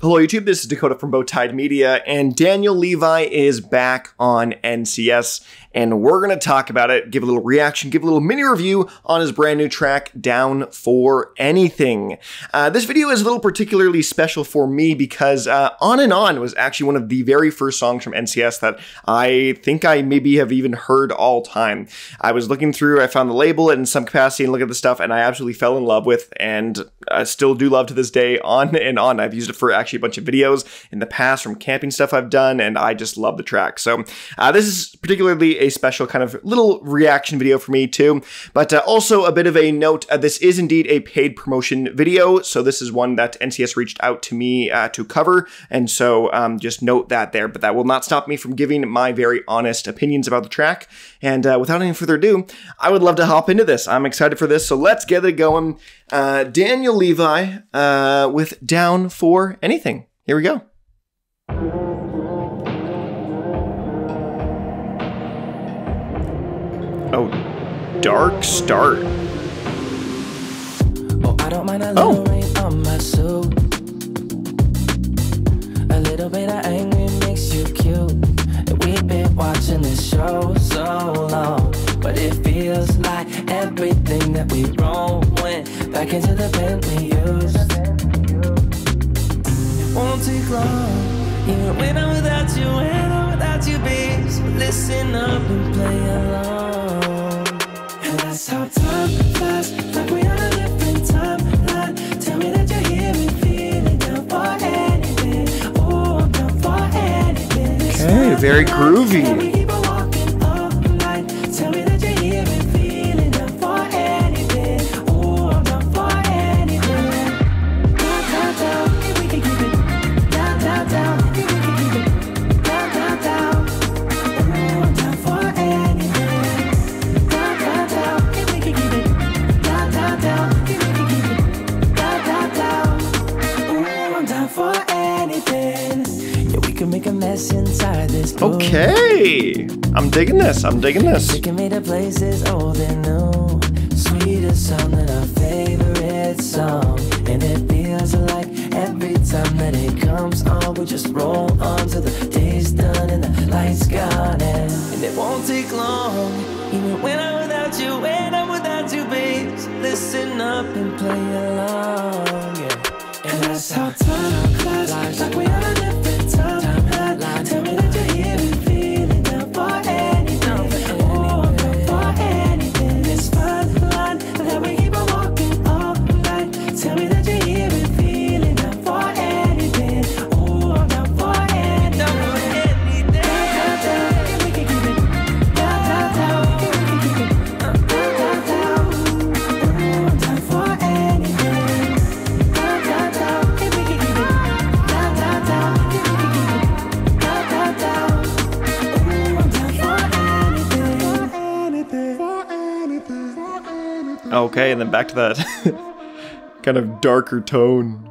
Hello, YouTube. This is Dakota from Bowtied Media, and Daniel Levi is back on NCS, and we're going to talk about it, give a little reaction, give a little mini review on his brand new track, Down for Anything. Uh, this video is a little particularly special for me because uh, On and On was actually one of the very first songs from NCS that I think I maybe have even heard all time. I was looking through, I found the label in some capacity and look at the stuff, and I absolutely fell in love with, and I still do love to this day, On and On. I've used it for actually a bunch of videos in the past from camping stuff I've done, and I just love the track. So uh, this is particularly a special kind of little reaction video for me too. But uh, also a bit of a note, uh, this is indeed a paid promotion video, so this is one that NCS reached out to me uh, to cover, and so um, just note that there. But that will not stop me from giving my very honest opinions about the track. And uh, without any further ado, I would love to hop into this. I'm excited for this, so let's get it going. Uh, Daniel Levi with Down for Anything. Here we go. Oh, dark start. Oh, I don't mind a little oh. rain on my suit. A little bit of makes you cute. We've been watching this show so long, but it feels like everything that we wrote went back into the pen we used. It won't take long, even when I'm without you, when I'm without you, babe. So listen up and play along. That's how time flies, like we on a different timeline. Tell me that you're here and feeling down for anything. Oh, I'm down for anything. Okay, very groovy. Okay. I'm digging this. I'm digging this. Taking me to places old and new. Sweetest song than our favorite song. And it feels like every time that it comes on, we just roll on till the day's done and the lights gone. And, and it won't take long. Even when I'm without you, when I'm without you, babe. So listen up and play along. Yeah. And that's how time flies. Like we are Okay, and then back to that kind of darker tone.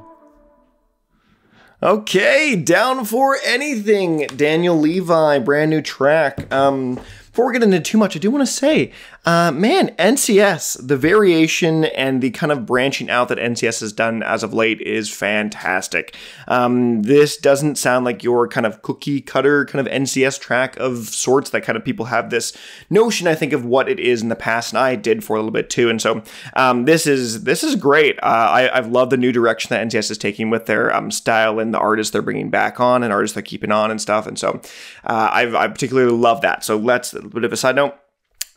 Okay, down for anything. Daniel Levi, brand new track. Um, before we get into too much, I do want to say uh, man, NCS, the variation and the kind of branching out that NCS has done as of late is fantastic. Um, this doesn't sound like your kind of cookie cutter kind of NCS track of sorts that kind of people have this notion, I think, of what it is in the past, and I did for a little bit too. And so um, this is this is great. Uh, I, I've loved the new direction that NCS is taking with their um, style and the artists they're bringing back on and artists they're keeping on and stuff. And so uh, I've, I particularly love that. So let's a bit of a side note.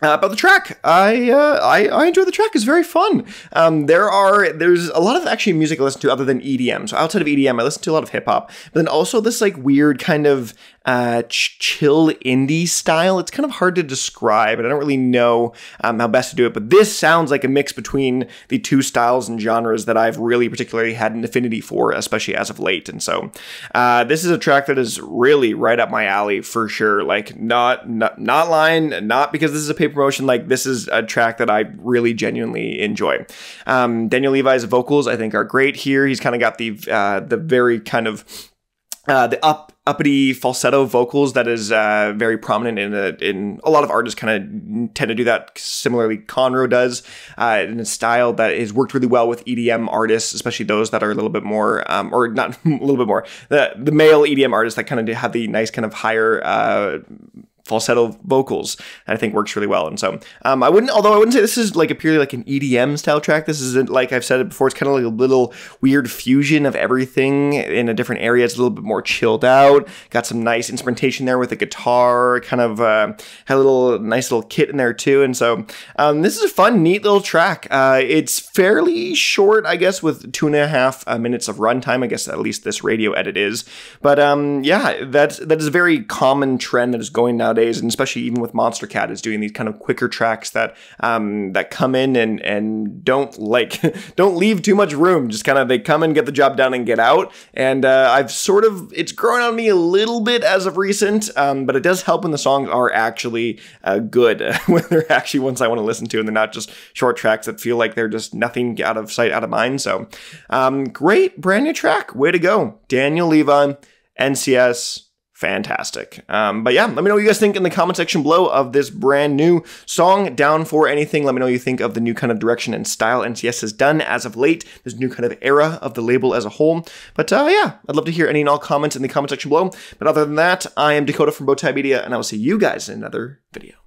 Uh, about the track, I, uh, I I enjoy the track. It's very fun. Um, there are there's a lot of actually music I listen to other than EDM. So outside of EDM, I listen to a lot of hip hop, but then also this like weird kind of uh, ch- chill indie style. It's kind of hard to describe, and I don't really know um, how best to do it. But this sounds like a mix between the two styles and genres that I've really particularly had an affinity for, especially as of late. And so, uh, this is a track that is really right up my alley for sure. Like, not not not lying, not because this is a paper promotion. Like, this is a track that I really genuinely enjoy. Um, Daniel Levi's vocals, I think, are great here. He's kind of got the uh, the very kind of uh, the up uppity falsetto vocals that is uh, very prominent in a, in a lot of artists kind of tend to do that similarly conro does uh, in a style that has worked really well with edm artists especially those that are a little bit more um, or not a little bit more the, the male edm artists that kind of have the nice kind of higher uh, falsetto vocals I think works really well. And so um, I wouldn't, although I wouldn't say this is like a purely like an EDM style track. This isn't like I've said it before. It's kind of like a little weird fusion of everything in a different area. It's a little bit more chilled out. Got some nice instrumentation there with the guitar. Kind of uh, had a little nice little kit in there too. And so um, this is a fun, neat little track. Uh, it's fairly short, I guess, with two and a half uh, minutes of runtime. I guess at least this radio edit is. But um, yeah, that's that is a very common trend that is going now nowadays, and especially even with Monstercat, is doing these kind of quicker tracks that um, that come in and and don't like don't leave too much room. Just kind of they come and get the job done, and get out. And uh, I've sort of it's grown on me a little bit as of recent, um, but it does help when the songs are actually uh, good, when they're actually ones I want to listen to, and they're not just short tracks that feel like they're just nothing out of sight, out of mind. So, um, great brand new track, way to go, Daniel Levi, NCS fantastic. Um, but yeah, let me know what you guys think in the comment section below of this brand new song, Down for Anything. Let me know what you think of the new kind of direction and style NCS has done as of late, this new kind of era of the label as a whole. But uh, yeah, I'd love to hear any and all comments in the comment section below. But other than that, I am Dakota from Bowtie Media, and I will see you guys in another video.